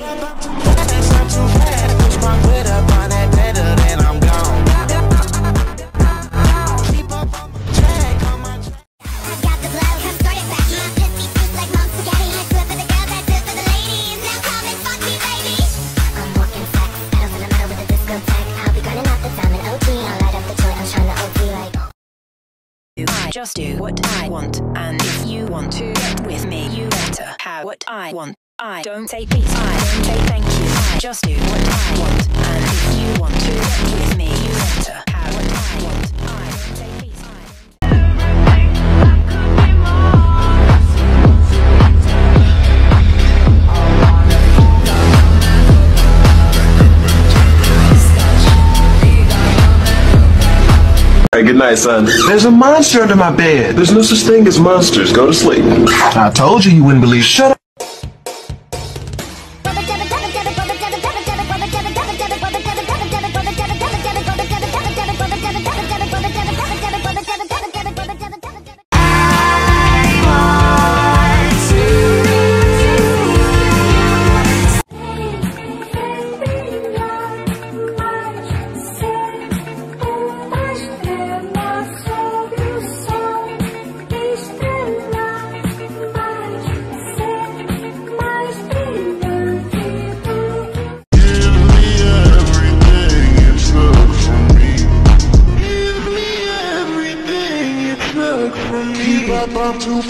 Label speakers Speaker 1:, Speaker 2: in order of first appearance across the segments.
Speaker 1: I just do what I want, and if you want to get with me, you better have what I want. I don't say peace, I don't say thank you. I just do what I want, and if you want to get with me, you better have what I want. I don't say peace, I don't
Speaker 2: All right, good night, son. There's a monster under my bed. There's no such thing as monsters. Go to sleep. I told you you wouldn't believe. Shut up.
Speaker 3: I'm too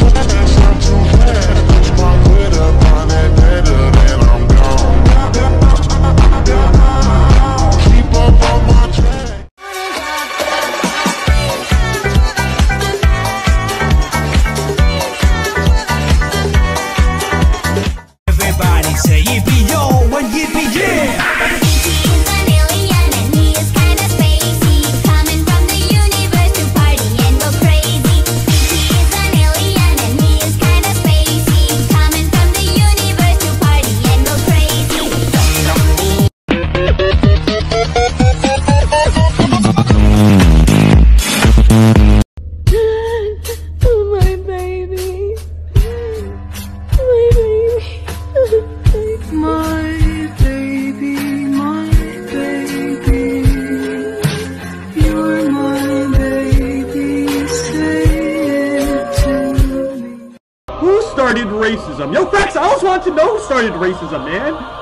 Speaker 4: Who started racism? Yo, Frax, I always want to know who started racism, man.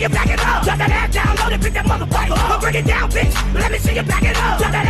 Speaker 5: See you back it up. Shut that ass down, load it, pick that motherfucker up. Break it down, bitch. Let me see you back it up. Shut that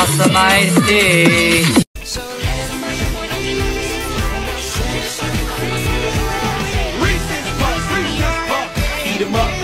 Speaker 5: awesome idea. Eat em up.